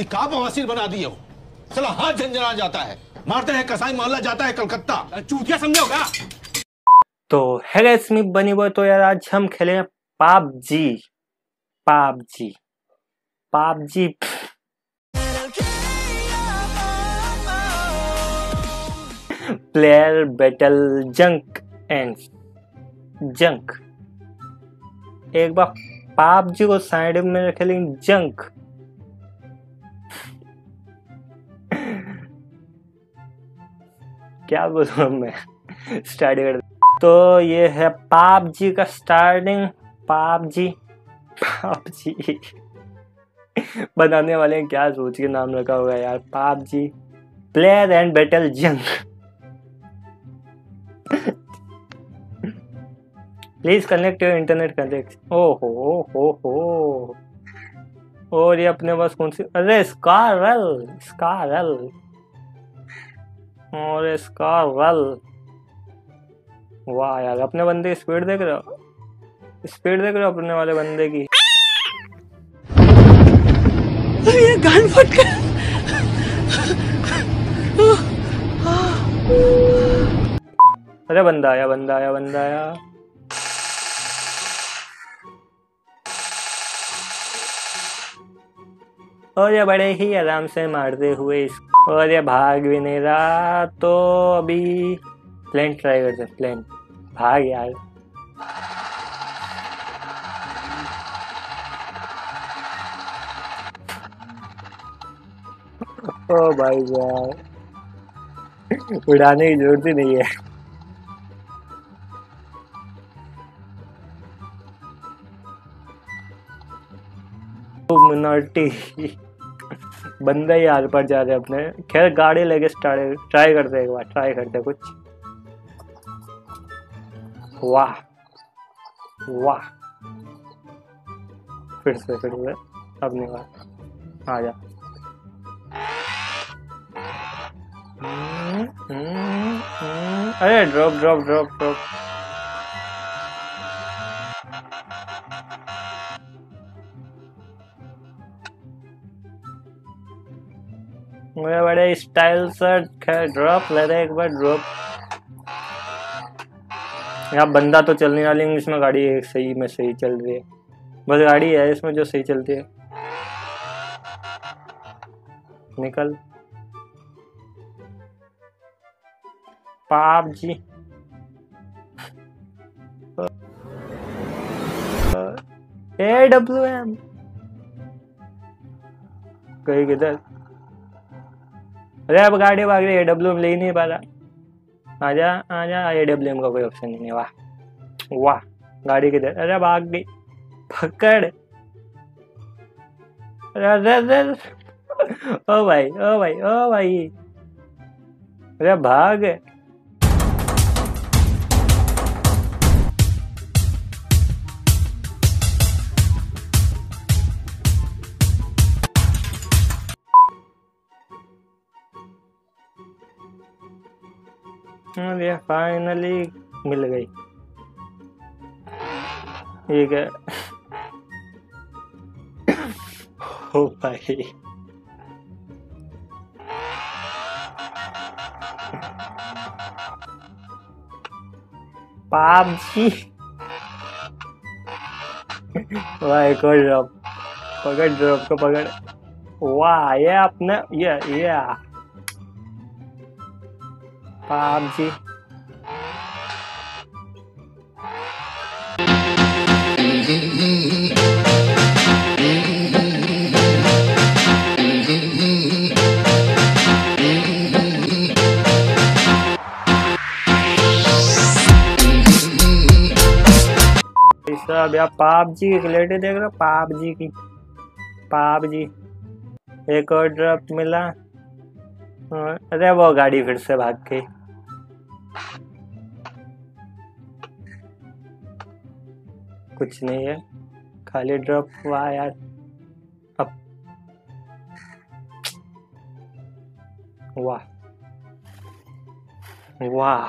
ये का बवासीर बना दिए हो। चला हाथ झंझना जाता है। मारते हैं कसाई, मोहल्ला जाता है कलकत्ता। चूतिया समझोगा तो है मी बनी हुआ तो यार आज हम खेले पाप जी PUBG PUBG player battle जंक एंड जंक। एक बार पाप जी को साइड में रखे, लेकिन जंक। क्या बोलूँ मैं? स्टार्ट कर तो ये है पाप जी का स्टार्टिंग पाप जी पाप जी बनाने वाले हैं, क्या सोच के नाम रखा होगा यार। PUBG player and battle जंग please connect your internet connect ओ हो हो। हो और ये अपने पास कौन सी? अरे स्कारल स्कारल और इसका स्कारल वाह यार अपने बंदे की स्पीड देख रहे हो? स्पीड देख रहे हो अपने वाले बंदे की? ये गान फट गया। अरे बंदा आया बंदा आया बंदा आया। और ये बड़े ही आराम से मारते हुए इस और ये भाग भी नहीं रहा तो अभी प्लेन ट्राई करते प्लेन भाग यार। ओ भाई यार उड़ाने की ज़रूरत ही नहीं है। मिनोरिटी बंदा ही आर पर जा रहे अपने, खैर, गाड़ी लेके ट्राई करते एक बार ट्राई करते कुछ। वाह वाह। फिर से फिर से अपनी बात आ जा। अरे ड्रॉप ड्रॉप ड्रॉप ड्रॉप मुझे बड़े स्टाइल से ड्रॉप ले रहे एक बार ड्रॉप यहाँ बंदा तो चलने वाली इंग्लिश में गाड़ी एक सही में सही चल रही है। बस गाड़ी है इसमें जो सही चलती है। निकल। पाप जी। ए डब्ल्यू एम कहीं किधर? अरे अब गाड़ी भाग रही है डब्ल्यू ले ही नहीं पा रहा। आजा आजा ए डब्ल्यू एम का कोई ऑप्शन नहीं है, वाह वाह, गाड़ी किधर? अरे भाग गई, पकड़। ओ भाई ओ भाई ओ भाई। अरे भाग। अरे फाइनली मिल गई। ठीक है। ओ भाई। पाप जी वाह एक और ड्रॉप पकड़ ड्रॉप को पकड़। वाह ये अपने ये ये पाप जी सब यार पाप जी की लेटे देख रहे हो? पापजी की पाप जी एक और ड्रॉप मिला। हाँ, अरे वो गाड़ी फिर से भाग गई। कुछ नहीं है। खाली ड्रॉप हुआ यार। अब। वाह। वाह।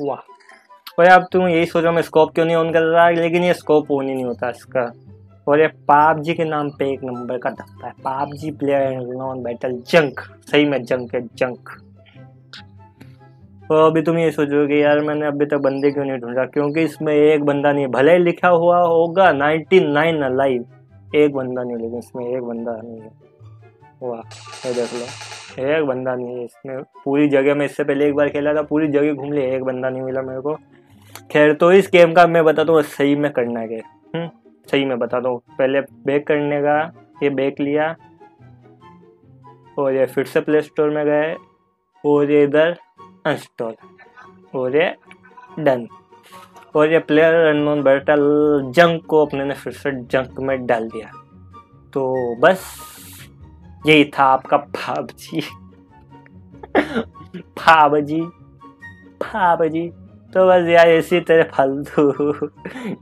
वाह। अब तुम यही सोचो मैं स्कोप क्यों नहीं ऑन कर रहा? लेकिन ये स्कोप ऑन ही नहीं होता इसका। और ये पापजी के नाम पे एक नंबर का धब्बा है। PUBG player non battle junk सही में जंक है जंक तो अभी तुम ये सोचोगे यार मैंने अभी तक बंदे क्यों नहीं ढूंढा? क्योंकि इसमें एक बंदा नहीं, भले ही लिखा हुआ होगा 99 अलाइव एक बंदा नहीं, लेकिन इसमें एक बंदा नहीं है। वाह देख लो। एक बंदा नहीं है इसमें। पूरी जगह में इससे पहले एक बार खेला था, पूरी जगह घूम लिया, एक बंदा नहीं मिला मेरे को। खैर तो इस गेम का मैं बताता हूँ सही में करना है। हम्म। सही में बताता हूँ पहले बैक करने का ये बैक लिया, और ये फिर से प्ले स्टोर में गए, और ये इधर इंस्टॉल और ये डन और ये प्लेयर अननोन बैटल जंक को अपने ने फिर से जंक में डाल दिया। तो बस यही था आपका भाबजी भाबजी भाबजी तो बस यार, इसी तरह फालतू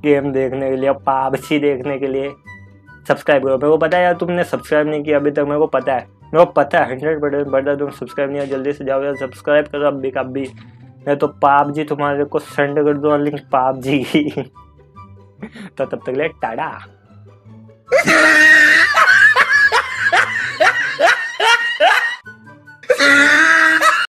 गेम देखने के लिए, पाबजी देखने के लिए सब्सक्राइब करो। मेरे को पता है यार, तुमने सब्सक्राइब नहीं किया, अभी तक मेरे को पता है। मेरे को पता है हंड्रेड परसेंट पता है, तुम सब्सक्राइब नहीं हो जल्दी से जाओ यार सब्सक्राइब करो अभी का अभी मैं तो पाप जी तुम्हारे को सेंड कर दूँगा लिंक पाप जी की। तो तब तक ले टाटा